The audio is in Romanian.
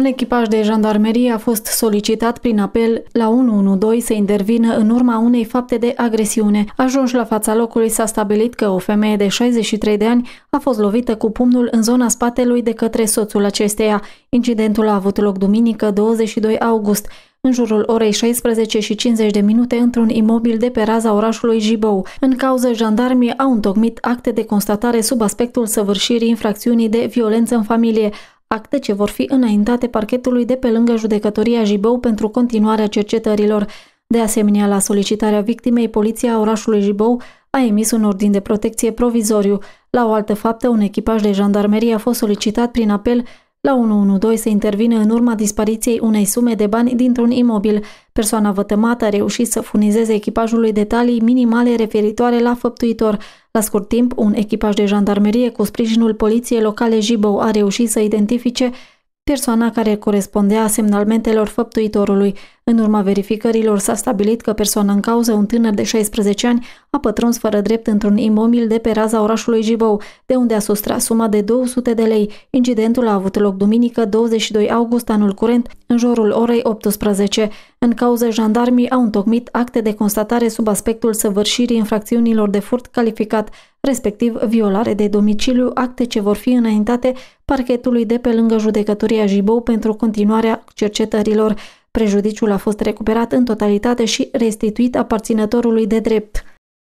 Un echipaj de jandarmerie a fost solicitat prin apel la 112 să intervină în urma unei fapte de agresiune. Ajuns la fața locului s-a stabilit că o femeie de 63 de ani a fost lovită cu pumnul în zona spatelui de către soțul acesteia. Incidentul a avut loc duminică 22 august în jurul orei 16 și 50 de minute într-un imobil de pe raza orașului Jibou. În cauză, jandarmii au întocmit acte de constatare sub aspectul săvârșirii infracțiunii de violență în familie, acte ce vor fi înaintate parchetului de pe lângă judecătoria Jibou pentru continuarea cercetărilor. De asemenea, la solicitarea victimei, poliția orașului Jibou a emis un ordin de protecție provizoriu. La o altă faptă, un echipaj de jandarmerie a fost solicitat prin apel la 112 să intervine în urma dispariției unei sume de bani dintr-un imobil. Persoana vătămată a reușit să furnizeze echipajului detalii minimale referitoare la făptuitor. La scurt timp, un echipaj de jandarmerie cu sprijinul poliției locale Jibou a reușit să identifice persoana care corespundea semnalmentelor făptuitorului. În urma verificărilor s-a stabilit că persoana în cauză, un tânăr de 16 ani, a pătruns fără drept într-un imobil de pe raza orașului Jibou, de unde a sustras suma de 200 de lei. Incidentul a avut loc duminică 22 august anul curent, în jurul orei 18. În cauză, jandarmii au întocmit acte de constatare sub aspectul săvârșirii infracțiunilor de furt calificat, respectiv violare de domiciliu, acte ce vor fi înaintate parchetului de pe lângă judecătoria Jibou pentru continuarea cercetărilor. Prejudiciul a fost recuperat în totalitate și restituit aparținătorului de drept.